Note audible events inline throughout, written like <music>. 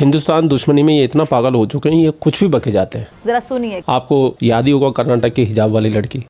हिंदुस्तान दुश्मनी में ये इतना पागल हो चुके हैं ये कुछ भी बके जाते हैं। जरा सुनिए। आपको याद ही होगा कर्नाटक की हिजाब वाली लड़की।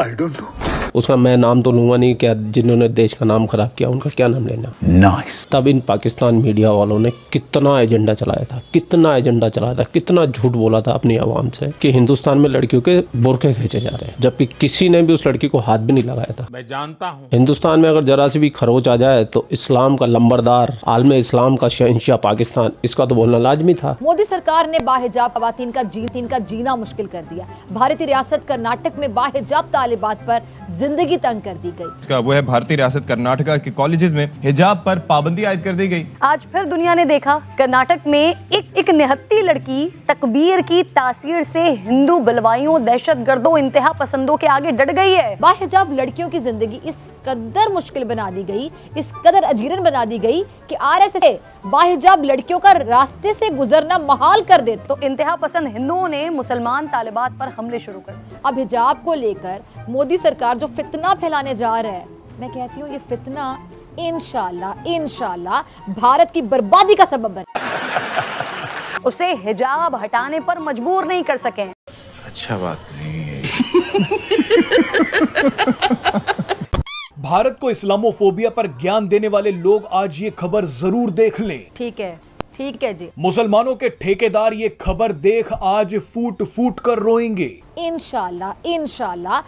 आई डोंट नो उसका मैं नाम तो लूँगा नहीं क्या जिन्होंने देश का नाम खराब किया उनका क्या नाम लेना? Nice nice. तब इन पाकिस्तान मीडिया वालों ने कितना एजेंडा चलाया था कितना एजेंडा चलाया था कितना झूठ बोला था अपनी आवाम से कि हिंदुस्तान में लड़कियों के बुरके खींचे जा रहे हैं जबकि किसी ने भी उस लड़की को हाथ भी नहीं लगाया था। मैं जानता हूँ। हिंदुस्तान में अगर जरा सी भी खरोच आ जाए तो इस्लाम का लंबरदार आलम इस्लाम का शहनशाह पाकिस्तान इसका तो बोलना लाजमी था। मोदी सरकार ने बाहिजाब खवातीन का जी इनका जीना मुश्किल कर दिया। भारतीय रियासत कर्नाटक में बाहिजाब तालिबात पर ज़िंदगी तंग कर दी गई। इसका वो है भारतीय रियासत कर्नाटका के कॉलेजेस में हिजाब पर पाबंदी आयद कर दी गई। आज फिर दुनिया ने देखा कर्नाटक में एक एक निहत्ती लड़की तकबीर की तासीर से हिंदू बलवाइयों दहशत गर्दों इंतहा पसंदों के आगे डट गई है। बाहिजाब लड़कियों की ज़िंदगी इस कदर मुश्किल बना दी गई इस कदर अजीरन बना दी गई कि आरएसएस बाहिजाब लड़कियों का रास्ते से गुजरना महाल कर दे तो इंतहा पसंद हिंदुओं ने मुसलमान तालिबात पर हमले शुरू कर अब हिजाब को लेकर मोदी सरकार जो फितना फैलाने जा रहा है मैं कहती हूँ ये फितना इनशाला इनशाला भारत की बर्बादी का सबब बने <laughs> उसे हिजाब हटाने पर मजबूर नहीं कर सके अच्छा बात नहीं है। <laughs> भारत को इस्लामोफोबिया पर ज्ञान देने वाले लोग आज ये खबर ज़रूर देख लें। ठीक है ठीक है जी। मुसलमानों के ठेकेदार ये खबर देख आज फूट फूट कर रोएँगे। इनशाला इनशाला।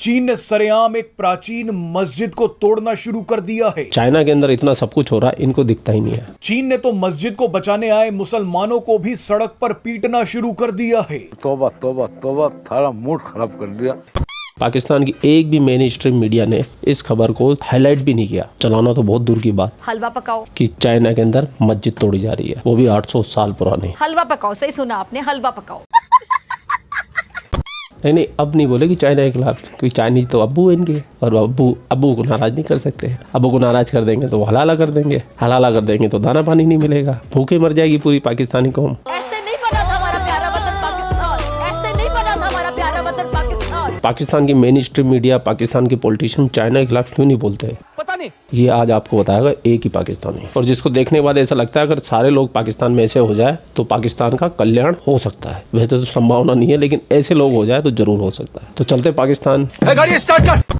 चीन ने सरेआम एक प्राचीन मस्जिद को तोड़ना शुरू कर दिया है। चाइना के अंदर इतना सब कुछ हो रहा है इनको दिखता ही नहीं है। चीन ने तो मस्जिद को बचाने आए मुसलमानों को भी सड़क पर पीटना शुरू कर दिया है। तोबा तोबा तोबा थारा मूड खराब कर दिया। पाकिस्तान की एक भी मेन स्ट्रीम मीडिया ने इस खबर को हाईलाइट भी नहीं किया। चलाना तो बहुत दूर की बात। हलवा पकाओ। कि चाइना के अंदर मस्जिद तोड़ी जा रही है। वो भी 800 साल पुरानी। हलवा पकाओ सही सुना आपने हलवा पकाओ। नहीं नहीं अब नहीं बोले कि चाइना के खिलाफ क्योंकि चाइनीज़ तो अबू है इनके और अब्बू अब्बू को नाराज़ नहीं कर सकते। अबू को नाराज़ कर देंगे तो वो हलाला कर देंगे। हलाला कर देंगे तो दाना पानी नहीं मिलेगा। भूखे मर जाएगी पूरी पाकिस्तानी कौम। पाकिस्तान की मेन स्ट्रीम मीडिया पाकिस्तान के पॉलिटिशियन चाइना के खिलाफ क्यों नहीं बोलते? पता नहीं। ये आज आपको बताएगा एक ही पाकिस्तानी। और जिसको देखने के बाद ऐसा लगता है अगर सारे लोग पाकिस्तान में ऐसे हो जाए तो पाकिस्तान का कल्याण हो सकता है। वैसे तो संभावना नहीं है लेकिन ऐसे लोग हो जाए तो ज़रूर हो सकता है। तो चलते पाकिस्तान। गाड़ी स्टार्ट कर।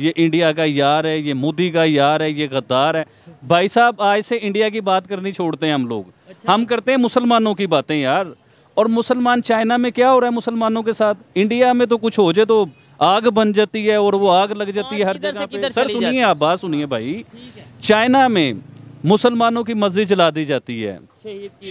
ये इंडिया का यार है ये मोदी का यार है ये गद्दार है। भाई साहब आज से इंडिया की बात करनी छोड़ते हैं हम लोग। अच्छा। हम करते हैं मुसलमानों की बातें यार। और मुसलमान चाइना में क्या हो रहा है मुसलमानों के साथ? इंडिया में तो कुछ हो जाए तो आग बन जाती है और वो आग लग जाती है हर जगह पे। सर सुनिए आप बात सुनिए भाई। चाइना में मुसलमानों की मस्जिद जला दी जाती है।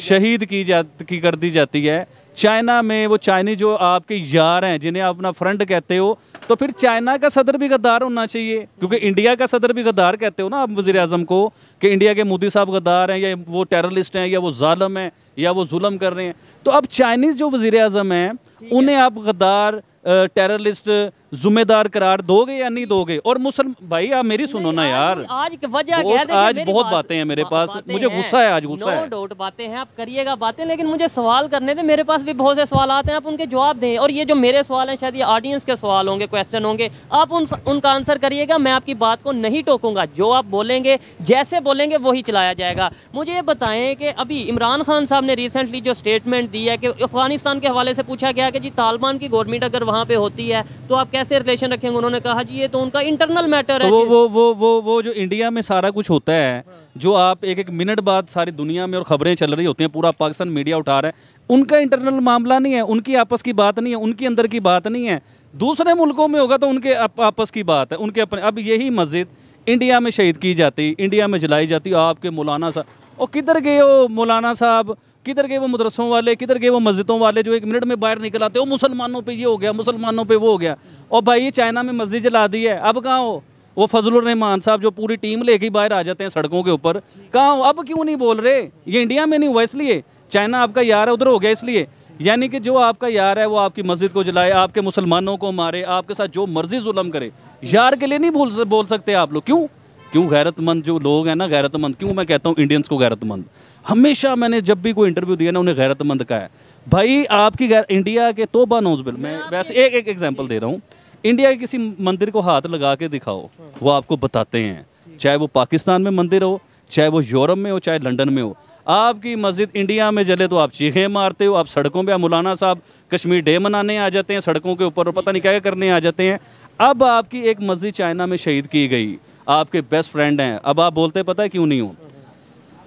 शहीद की जा की कर दी जाती है। चाइना में वो चाइनीज़ जो आपके यार हैं जिन्हें आप अपना फ्रेंड कहते हो तो फिर चाइना का सदर भी गद्दार होना चाहिए। क्योंकि इंडिया का सदर भी गद्दार कहते हो ना आप वजी अजम को कि इंडिया के मोदी साहब गद्दार हैं या वो टेररिस्ट हैं या वो ालम हैं या वो जुल्म कर रहे हैं। तो अब चाइनीज़ जो वजी अजम हैं। उन्हें आप गद्दार टेररिस्ट जुम्मेदार करार दोगे या नहीं दोगे? और मुसल भाई आप मेरी सुनो ना यार। आज की वजह बोस, क्या है? आज बहुत बातें हैं मेरे पास। मुझे गुस्सा है आज गुस्सा नो है। डाउट बातें हैं आप करिएगा बातें लेकिन मुझे सवाल करने थे मेरे पास भी बहुत से सवाल आते हैं आप उनके जवाब दें। और ये जो मेरे सवाल हैं शायद ये ऑडियंस के सवाल होंगे क्वेश्चन होंगे। आप उन उनका आंसर करिएगा मैं आपकी बात को नहीं टोकूँगा। जो आप बोलेंगे जैसे बोलेंगे वही चलाया जाएगा। मुझे ये बताएँ कि अभी इमरान खान साहब ने रिसेंटली जो स्टेटमेंट दी है कि अफ़गानिस्तान के हवाले से पूछा गया कि जी तालिबान की गवर्नमेंट अगर वहाँ पे होती है तो आप कैसे रिलेशन रखेंगे? उन्होंने कहा जी ये तो उनका इंटरनल मैटर तो है वो वो वो वो वो जो इंडिया में सारा कुछ होता है जो आप एक एक मिनट बाद सारी दुनिया में और खबरें चल रही होती हैं पूरा पाकिस्तान मीडिया उठा रहा है उनका इंटरनल मामला नहीं है उनकी आपस की बात नहीं है उनके अंदर की बात नहीं है। दूसरे मुल्कों में होगा तो उनके आप, आपस की बात है उनके अपने अब यही मस्जिद इंडिया में शहीद की जाती इंडिया में जलाई जाती आपके मौलाना साहब और किधर गए हो मौलाना साहब? किधर गए वो मदरसों वाले, किधर गए वो मस्जिदों वाले जो एक मिनट में बाहर निकल आते हो? मुसलमानों पे ये हो गया, मुसलमानों पे वो हो गया। और भाई ये चाइना में मस्जिद जला दी है, अब कहाँ हो? वो फजलुर रहमान साहब जो पूरी टीम लेके बाहर आ जाते हैं सड़कों के ऊपर। कहाँ हो? अब क्यों नहीं बोल रहे? ये इंडिया में नहीं हुआ इसलिए। चाइना आपका यार है, उधर हो गया इसलिए। यानी कि जो आपका यार है, वो आपकी मस्जिद को जलाए, आपके मुसलमानों को मारे, आपके साथ जो मर्ज़ी जुल्म करे। यार के लिए नहीं बोल सकते आप लोग। क्यों? क्यों गैरतमंद जो लोग हैं ना गैरतमंद? क्यों मैं कहता हूँ इंडियंस को गैरतमंद? हमेशा मैंने जब भी कोई इंटरव्यू दिया ना उन्हें गैरतमंद कहा है। भाई आपकी इंडिया के तोबा नोज़ बिल मैं वैसे एक एक एग्जांपल दे रहा हूँ। इंडिया के किसी मंदिर को हाथ लगा के दिखाओ वो आपको बताते हैं। चाहे वो पाकिस्तान में मंदिर हो चाहे वो यूरोप में हो चाहे लंदन में हो। आपकी मस्जिद इंडिया में जले तो आप चीखें मारते हो आप सड़कों पे मौलाना साहब कश्मीर डे मनाने आ जाते हैं सड़कों के ऊपर और पता नहीं क्या क्या करने आ जाते हैं। अब आपकी एक मस्जिद चाइना में शहीद की गई। आपके बेस्ट फ्रेंड हैं। अब आप बोलते पता है क्यों नहीं हो?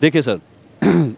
देखिए सर <clears throat>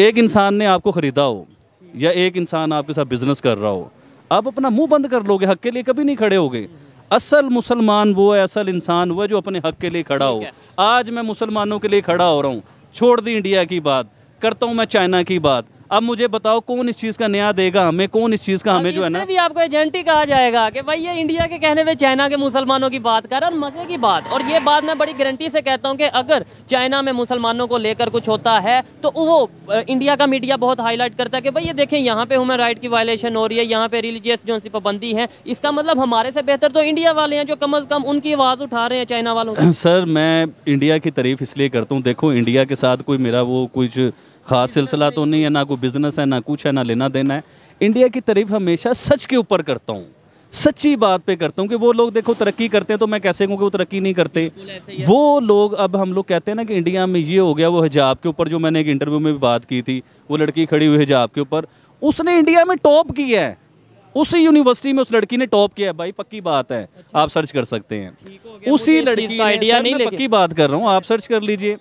एक इंसान ने आपको ख़रीदा हो या एक इंसान आपके साथ बिज़नेस कर रहा हो आप अपना मुँह बंद कर लोगे हक के लिए कभी नहीं खड़े होगे। असल मुसलमान वो है असल इंसान वो है जो अपने हक के लिए खड़ा हो। आज मैं मुसलमानों के लिए खड़ा हो रहा हूँ। छोड़ दी इंडिया की बात करता हूँ मैं चाइना की बात। अब मुझे बताओ कौन इस चीज़ का न्याय देगा हमें? कौन इस चीज़ का हमें जो है ना? भी आपको एजेंट कहा जाएगा कि भाई ये इंडिया के कहने पे चाइना के मुसलमानों की बात कर और मज़े की बात। और ये बात मैं बड़ी गारंटी से कहता हूँ कि अगर चाइना में मुसलमानों को लेकर कुछ होता है तो वो इंडिया का मीडिया बहुत हाईलाइट करता है कि भाई ये देखें यहाँ पे ह्यूमन राइट की वायलेशन हो रही है यहाँ पे रिलीजियस जो सी पाबंदी है। इसका मतलब हमारे से बेहतर तो इंडिया वाले हैं जो कम अज कम उनकी आवाज़ उठा रहे हैं चाइना वालों <clears throat> सर मैं इंडिया की तारीफ़ इसलिए करता हूँ। देखो इंडिया के साथ कोई मेरा वो कुछ खास सिलसिला तो नहीं है ना कोई बिज़नेस है ना कुछ है ना लेना देना है। इंडिया की तारीफ़ हमेशा सच के ऊपर करता हूँ। सच्ची बात पे करता हूँ कि वो लोग देखो तरक्की करते हैं तो मैं कैसे कहूँ कि वो तरक्की नहीं करते। वो लोग अब हम लोग कहते हैं ना कि इंडिया में ये हो गया वो हिजाब के ऊपर जो मैंने एक इंटरव्यू में भी बात की थी वो लड़की खड़ी हुई हिजाब के ऊपर। उसने इंडिया में टॉप किया है। उसी यूनिवर्सिटी में उस लड़की ने टॉप किया है। भाई पक्की बात है। आप सर्च कर सकते हैं। उसी लड़की का सर, नहीं पक्की बात कर रहा हूँ। आप सर्च कर लीजिए।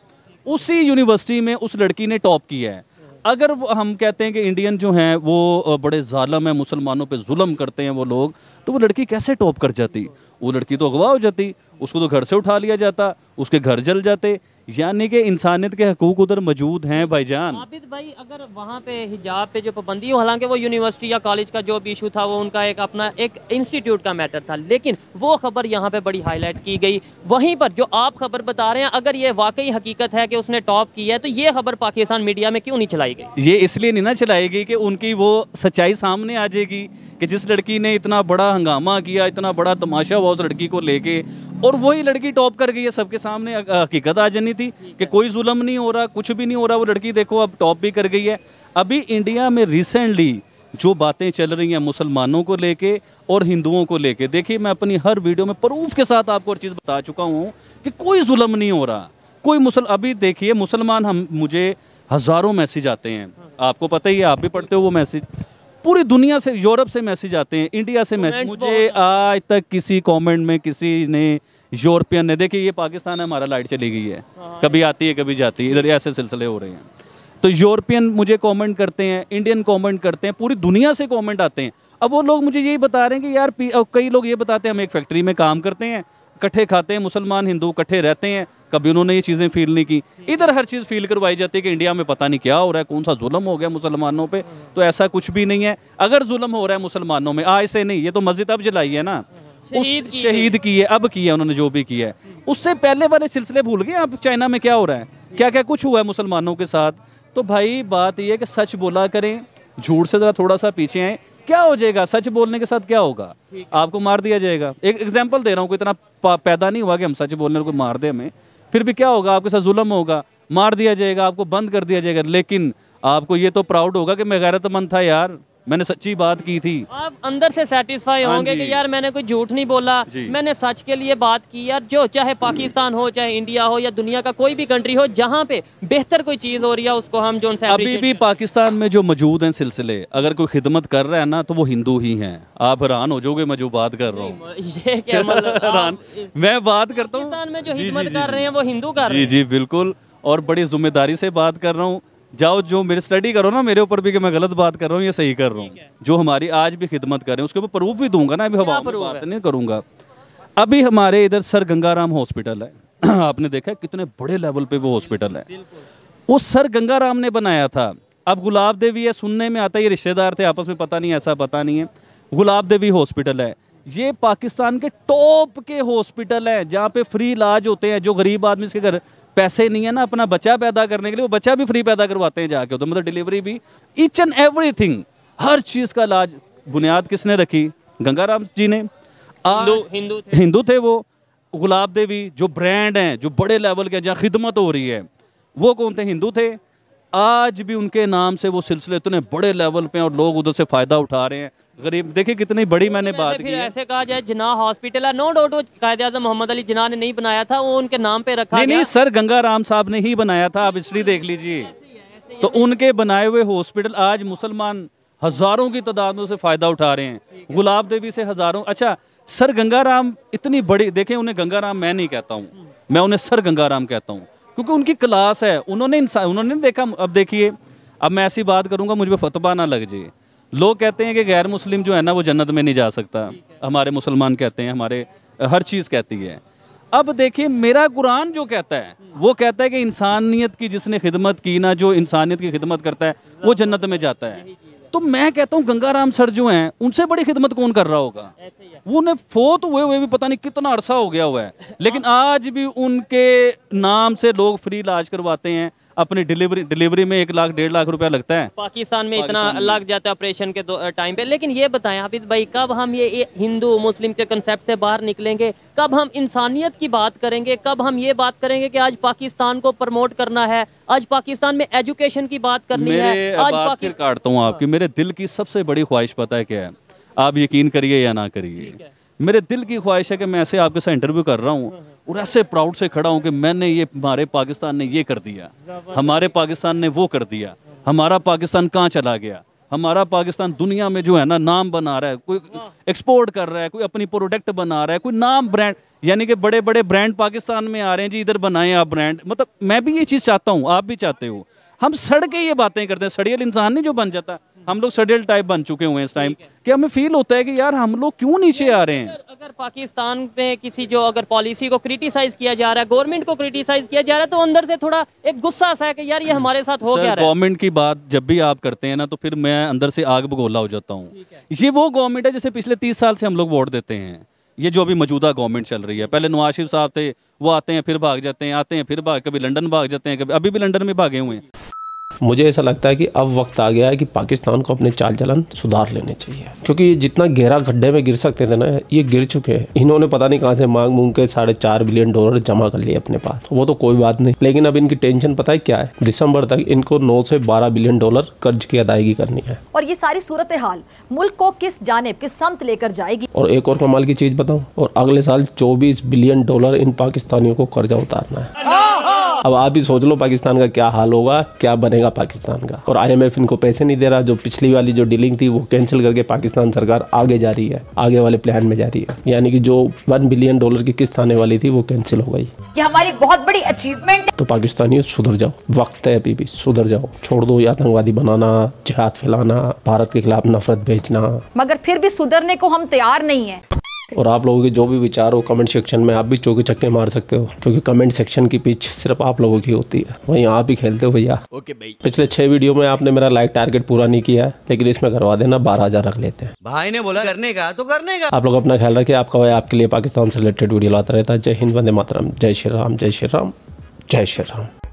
उसी यूनिवर्सिटी में उस लड़की ने टॉप किया है। अगर हम कहते हैं कि इंडियन जो हैं, वो बड़े ालम हैं, मुसलमानों पे जुल्म करते हैं वो लोग तो वो लड़की कैसे टॉप कर जाती? वो लड़की तो अगवा हो जाती, उसको तो घर से उठा लिया जाता, उसके घर जल जाते यानी कि इंसानियत के हकूक उधर मौजूद हैं भाईजान। आबिद भाई अगर वहाँ पे हिजाब पे जो पाबंदी हो हालाँकि वो यूनिवर्सिटी या कॉलेज का जो भी इशू था वो उनका एक अपना एक इंस्टीट्यूट का मैटर था लेकिन वो खबर यहाँ पे बड़ी हाईलाइट की गई। वहीं पर जो आप खबर बता रहे हैं अगर ये वाकई हकीकत है कि उसने टॉप किया है तो ये खबर पाकिस्तान मीडिया में क्यों नहीं चलाई गई? ये इसलिए नहीं ना चलाएगी कि उनकी वो सच्चाई सामने आ जाएगी कि जिस लड़की ने इतना बड़ा हंगामा किया इतना बड़ा तमाशा हुआ उस लड़की को लेके और वही लड़की टॉप कर गई है सबके सामने। हकीकत आ जानी थी कि कोई जुल्म नहीं हो रहा कुछ भी नहीं हो रहा वो लड़की देखो अब टॉप भी कर गई है। अभी इंडिया में रिसेंटली जो बातें चल रही हैं मुसलमानों को लेके और हिंदुओं को लेके देखिए मैं अपनी हर वीडियो में प्रूफ के साथ आपको हर चीज़ बता चुका हूँ कि कोई जुल्म नहीं हो रहा। कोई मुसल अभी देखिए मुसलमान हम मुझे हज़ारों मैसेज आते हैं। आपको पता ही है आप भी पढ़ते हो वो मैसेज। पूरी दुनिया से यूरोप से मैसेज आते हैं इंडिया से मैसेज। मुझे आज तक किसी कमेंट में किसी ने यूरोपियन ने देखिए ये पाकिस्तान है हमारा लाइट चली गई है। कभी आती है कभी जाती है इधर ऐसे सिलसिले हो रहे हैं। तो यूरोपियन मुझे कमेंट करते हैं इंडियन कमेंट करते हैं पूरी दुनिया से कमेंट आते हैं। अब वो लोग मुझे यही बता रहे हैं कि यार कई लोग ये बताते हैं हम एक फैक्ट्री में काम करते हैं इकट्ठे खाते हैं मुसलमान हिंदू इकट्ठे रहते हैं कभी उन्होंने ये चीज़ें फील नहीं की। इधर हर चीज़ फील करवाई जाती है कि इंडिया में पता नहीं क्या हो रहा है कौन सा जुल्म हो गया मुसलमानों पे तो ऐसा कुछ भी नहीं है। अगर जुल्म हो रहा है मुसलमानों में आज से नहीं ये तो मस्जिद अब जलाई है ना। उस शहीद की शहीद की है अब किया उन्होंने जो भी किया है। उससे पहले वाले सिलसिले भूल गए आप चाइना में क्या हो रहा है? क्या क्या कुछ हुआ है मुसलमानों के साथ? तो भाई बात यह है कि सच बोला करें झूठ से ज़रा थोड़ा सा पीछे आए क्या हो जाएगा? सच बोलने के साथ क्या होगा? आपको मार दिया जाएगा। एक एग्ज़ाम्पल दे रहा हूँ कोई इतना पैदा नहीं हुआ कि हम सच बोलने को मार दे हमें। फिर भी क्या होगा? आपके साथ जुल्म होगा। मार दिया जाएगा आपको बंद कर दिया जाएगा। लेकिन आपको ये तो प्राउड होगा कि मैं गैरतमंद था यार। मैंने सच्ची बात की थी। आप अंदर से सेटिस्फाई हाँ होंगे कि यार मैंने कोई झूठ नहीं बोला। मैंने सच के लिए बात की यार जो चाहे पाकिस्तान हो चाहे इंडिया हो या दुनिया का कोई भी कंट्री हो जहाँ पे बेहतर कोई चीज़ हो रही है उसको हम जो अभी भी पाकिस्तान में जो मौजूद हैं सिलसिले अगर कोई खिदमत कर रहा है ना तो वो हिंदू ही हैं। आप हैरान हो जाओगे मैं जो बात कर रहा हूँ। ये क्या मतलब <laughs> मैं बात करता हूँ। पाकिस्तान में जो जी, कर रहे हैं वो हिंदू कर रहे जी जी बिल्कुल। और बड़ी ज़िम्मेदारी से बात कर रहा हूँ। जाओ जो मेरे स्टडी करो ना मेरे ऊपर भी कि मैं गलत बात कर रहा हूँ या सही कर रहा हूँ। जो हमारी आज भी खिदमत कर रहे हैं उसके ऊपर प्रूफ भी दूँगा ना अभी हवा बात नहीं करूँगा। अभी हमारे इधर सर गंगाराम हॉस्पिटल है। <clears throat> आपने देखा है कितने बड़े लेवल पे वो हॉस्पिटल है। वो सर गंगाराम ने बनाया था। अब गुलाब देवी है सुनने में आता है ये रिश्तेदार थे आपस में पता नहीं ऐसा पता नहीं है। गुलाब देवी हॉस्पिटल है। ये पाकिस्तान के टॉप के हॉस्पिटल है जहाँ पे फ्री इलाज होते हैं जो गरीब आदमी इसके घर पैसे नहीं है ना अपना बच्चा पैदा करने के लिए वो बच्चा भी फ्री पैदा करवाते हैं जाके तो मतलब डिलीवरी भी ईच एंड एवरीथिंग हर चीज़ का इलाज बुनियाद किसने रखी? गंगाराम जी ने। हिंदू हिंदू थे। हिंदू थे वो। गुलाब देवी जो ब्रांड हैं जो बड़े लेवल के जहाँ खिदमत हो रही है वो कौन थे? हिंदू थे। आज भी उनके नाम से वो सिलसिले इतने बड़े लेवल पे और लोग उधर से फ़ायदा उठा रहे हैं। गरीब देखिए कितनी बड़ी मैंने बात की। ऐसे कहा जाए जिना हॉस्पिटल है। नो डाउट वो कायदे आज़म मोहम्मद अली जिना ने नहीं बनाया था वो उनके नाम पे रखा नहीं गया। नहीं सर गंगा राम साहब ने ही बनाया था आप हिस्ट्री देख लीजिए। तो उनके बनाए हुए हॉस्पिटल आज मुसलमान हज़ारों की तादाद में उसे फ़ायदा उठा रहे हैं। गुलाब देवी से हज़ारों अच्छा सर गंगाराम इतनी बड़ी देखें उन्हें गंगा राम मैं नहीं कहता हूँ मैं उन्हें सर गंगाराम कहता हूँ क्योंकि उनकी क्लास है उन्होंने इंसान उन्होंने देखा अब देखिए अब मैं ऐसी बात करूँगा मुझ पर फतवा ना लग जाए। लोग कहते हैं कि गैर मुस्लिम जो है ना, वो जन्नत में नहीं जा सकता। हमारे मुसलमान कहते हैं, हमारे, हर चीज़ कहती है। अब देखिए, मेरा कुरान जो कहता है, वो कहता है कि इंसानियत की जिसने खिदमत की ना, जो इंसानियत की खिदमत करता है, वो जन्नत में जाता है। तो मैं कहता हूँ, गंगाराम सर जो हैं, उनसे बड़ी खिदमत कौन कर रहा होगा? वो उन्हें फोत हुए हुए भी पता नहीं कितना अरसा हो गया हुआ है। लेकिन आज भी उनके नाम से लोग फ्री इलाज करवाते हैं अपनी डिलीवरी डिलीवरी में एक लाख डेढ़ लाख रुपया लगता है। पाकिस्तान में इतना पाकिस्तान में। लग जाता है ऑपरेशन के टाइम पे। लेकिन ये बताएँ हाफिज भाई कब हम ये, ये हिंदू मुस्लिम के कंसेप्ट से बाहर निकलेंगे? कब हम इंसानियत की बात करेंगे? कब हम ये बात करेंगे कि आज पाकिस्तान को प्रमोट करना है? आज पाकिस्तान में एजुकेशन की बात करनी है? आज पाकिस्तान काटता हूँ आपकी। मेरे दिल की सबसे बड़ी ख्वाहिश पता है क्या है? आप यकीन करिए या ना करिए। मेरे दिल की ख्वाहिश है कि मैं ऐसे आपके साथ इंटरव्यू कर रहा हूँ। और ऐसे प्राउड से खड़ा हूँ कि मैंने ये, हमारे पाकिस्तान ने ये कर दिया। हमारे पाकिस्तान ने वो कर दिया। हमारा पाकिस्तान कहाँ चला गया? हमारा पाकिस्तान दुनिया में जो है ना, नाम बना रहा है, कोई एक्सपोर्ट कर रहा है, कोई अपनी प्रोडक्ट बना रहा है, कोई नाम ब्रांड यानी कि बड़े बड़े ब्रांड पाकिस्तान में आ रहे हैं, जी इधर बनाए आप ब्रांड मतलब मैं भी ये चीज़ चाहता हूँ, आप भी चाहते हो। हम सड़ के ये बातें करते हैं, सड़ियल इंसान नहीं जो बन जाता। हम लोग सड़ियल टाइप बन चुके हुए हैं इस टाइम कि हमें फील होता है कि यार हम लोग क्यों नीचे आ रहे हैं? अगर पाकिस्तान में किसी जो अगर पॉलिसी को क्रिटिसाइज किया जा रहा है गवर्नमेंट को क्रिटिसाइज किया जा रहा है तो अंदर से थोड़ा एक गुस्सा सा है कि यार ये हमारे साथ हो क्या सर रहा है? गवर्नमेंट की बात जब भी आप करते हैं ना तो फिर मैं अंदर से आग बगोला हो जाता हूँ। ये वो गवर्नमेंट है जिसे पिछले तीस साल से हम लोग वोट देते हैं। ये जो अभी मौजूदा गवर्नमेंट चल रही है पहले नवाज़ शरीफ साहब थे वो आते हैं फिर भाग जाते हैं आते हैं फिर भाग कभी लंदन भाग जाते हैं कभी अभी भी लंदन में भागे हुए हैं। मुझे ऐसा लगता है कि अब वक्त आ गया है कि पाकिस्तान को अपने चाल चलन सुधार लेने चाहिए। क्योंकि ये जितना गहरा गड्ढे में गिर सकते थे ना ये गिर चुके हैं। इन्होंने पता नहीं कहाँ से मांग मूंग के साढ़े चार बिलियन डॉलर जमा कर लिए अपने पास। वो तो कोई बात नहीं। लेकिन अब इनकी टेंशन पता है क्या है? दिसंबर तक इनको नौ से बारह बिलियन डॉलर कर्ज की अदायगी करनी है। और ये सारी सूरत हाल मुल्क को किस जानेब किस समत लेकर जाएगी? और एक और कमाल की चीज़ बताऊँ और अगले साल 24 बिलियन डॉलर इन पाकिस्तानियों को कर्जा उतारना है। अब आप ही सोच लो पाकिस्तान का क्या हाल होगा क्या बनेगा पाकिस्तान का। और आईएमएफ इनको पैसे नहीं दे रहा जो पिछली वाली जो डीलिंग थी वो कैंसिल करके पाकिस्तान सरकार आगे जा रही है आगे वाले प्लान में जा रही है। यानी कि जो वन बिलियन डॉलर की किस्त आने वाली थी वो कैंसिल हो गई। ये हमारी बहुत बड़ी अचीवमेंट तो पाकिस्तानियों सुधर जाओ। वक्त है अभी भी सुधर जाओ। छोड़ दो आतंकवादी बनाना जिहाद फैलाना भारत के खिलाफ नफरत भेजना मगर फिर भी सुधरने को हम तैयार नहीं है। और आप लोगों के जो भी विचार हो कमेंट सेक्शन में आप भी चौके चक्के मार सकते हो क्योंकि कमेंट सेक्शन की पिच सिर्फ़ आप लोगों की होती है। वहीं आप ही खेलते हो भैया। ओके भाई। पिछले छह वीडियो में आपने मेरा लाइक टारगेट पूरा नहीं किया है लेकिन इसमें करवा देना बारह हज़ार रख लेते हैं। भाई ने बोला करने का तो करने का। आप लोग अपना ख्याल रखिए आपका भाई आपके लिए पाकिस्तान से रिलेटेड वीडियो लाता रहता है। जय हिंद वंदे मातरम। जय श्री राम जय श्री राम जय श्री राम।